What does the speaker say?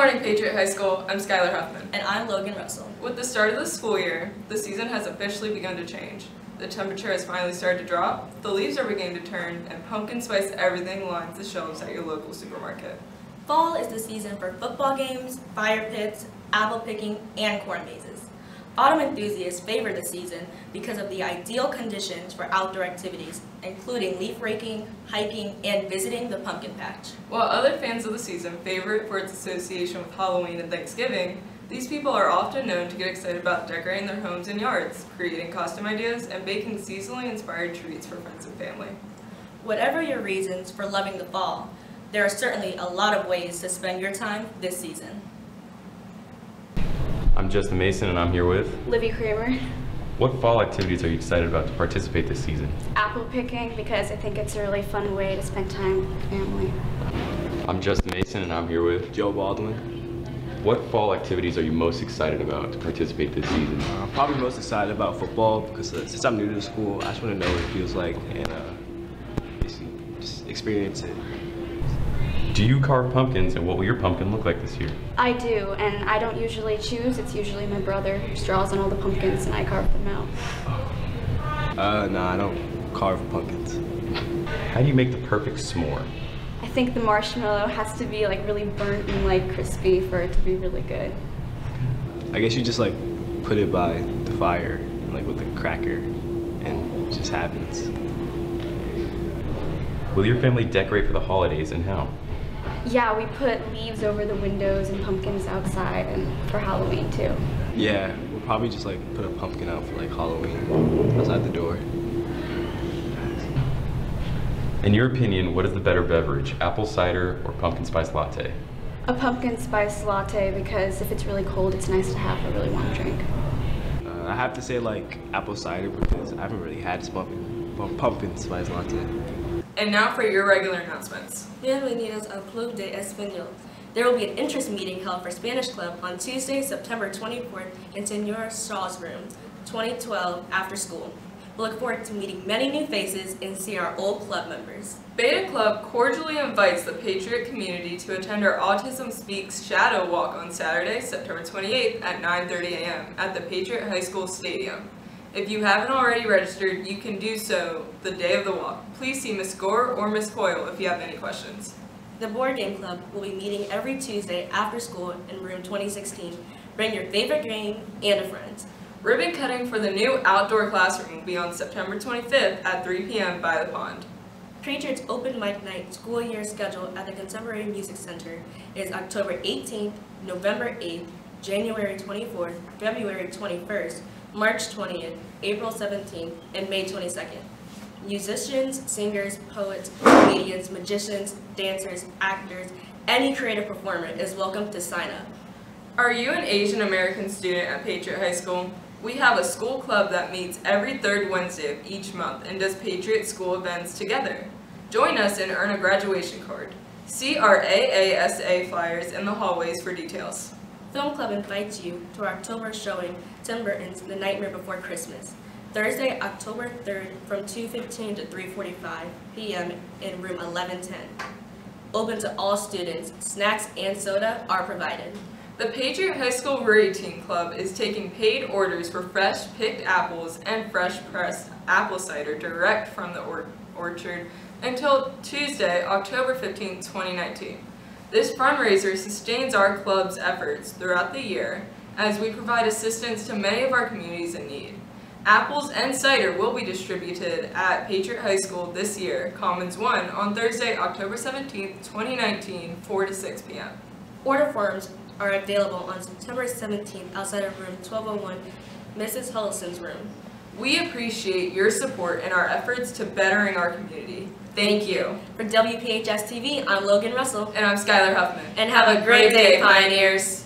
morning, Patriot High School. I'm Skylar Huffman. And I'm Logan Russell. With the start of the school year, the season has officially begun to change. The temperature has finally started to drop, the leaves are beginning to turn, and pumpkin spice everything lines the shelves at your local supermarket. Fall is the season for football games, fire pits, apple picking, and corn mazes. Autumn enthusiasts favor the season because of the ideal conditions for outdoor activities, including leaf raking, hiking, and visiting the pumpkin patch. While other fans of the season favor it for its association with Halloween and Thanksgiving, these people are often known to get excited about decorating their homes and yards, creating costume ideas, and baking seasonally inspired treats for friends and family. Whatever your reasons for loving the fall, there are certainly a lot of ways to spend your time this season. I'm Justin Mason and I'm here with Livy Kramer. What fall activities are you excited about to participate this season? Apple picking because I think it's a really fun way to spend time with family. I'm Justin Mason and I'm here with Joe Baldwin. What fall activities are you most excited about to participate this season? Uh, I'm probably most excited about football because uh, since I'm new to the school, I just want to know what it feels like and uh, just experience it. Do you carve pumpkins and what will your pumpkin look like this year? I do, and I don't usually choose. It's usually my brother who draws on all the pumpkins and I carve them out. Uh, no, I don't carve pumpkins. How do you make the perfect s'more? I think the marshmallow has to be like really burnt and like crispy for it to be really good. I guess you just like put it by the fire, like with a cracker, and it just happens. Will your family decorate for the holidays and how? Yeah, we put leaves over the windows and pumpkins outside and for Halloween too. Yeah, we'll probably just like put a pumpkin out for like Halloween outside the door. In your opinion, what is the better beverage, apple cider or pumpkin spice latte? A pumpkin spice latte because if it's really cold, it's nice to have a really warm drink. Uh, I have to say like apple cider because I haven't really had pumpkin, pumpkin spice latte. And now for your regular announcements. Bienvenidos al Club de Español. There will be an interest meeting held for Spanish Club on Tuesday, September 24th in Senor Shaw's room, 2012 after school. We look forward to meeting many new faces and seeing our old club members. Beta Club cordially invites the Patriot community to attend our Autism Speaks Shadow Walk on Saturday, September 28th at 9.30 a.m. at the Patriot High School Stadium. If you haven't already registered, you can do so the day of the walk. Please see Ms. Gore or Ms. Coyle if you have any questions. The Board Game Club will be meeting every Tuesday after school in room 2016. Bring your favorite game and a friend. Ribbon cutting for the new outdoor classroom will be on September 25th at 3 p.m. by the pond. Patriots Open Mic Night school year schedule at the Contemporary Music Center is October 18th, November 8th, January 24th, February 21st, March 20th, April 17th, and May 22nd. Musicians, singers, poets, comedians, magicians, dancers, actors, any creative performer is welcome to sign up. Are you an Asian American student at Patriot High School? We have a school club that meets every third Wednesday of each month and does Patriot school events together. Join us and earn a graduation card. See our AASA flyers in the hallways for details. Film Club invites you to our October showing Tim Burton's The Nightmare Before Christmas. Thursday, October 3rd from 2.15 to 3.45 p.m. in room 1110. Open to all students, snacks and soda are provided. The Patriot High School Team Club is taking paid orders for fresh picked apples and fresh pressed apple cider direct from the or orchard until Tuesday, October 15, 2019. This fundraiser sustains our club's efforts throughout the year as we provide assistance to many of our communities in need. Apples and cider will be distributed at Patriot High School this year, Commons 1, on Thursday, October 17, 2019, 4 to 6 p.m. Order forms are available on September 17th outside of room 1201, Mrs. Hullison's room. We appreciate your support in our efforts to bettering our community. Thank you. For WPHS TV, I'm Logan Russell. And I'm Skylar Huffman. And have a great day, Pioneers.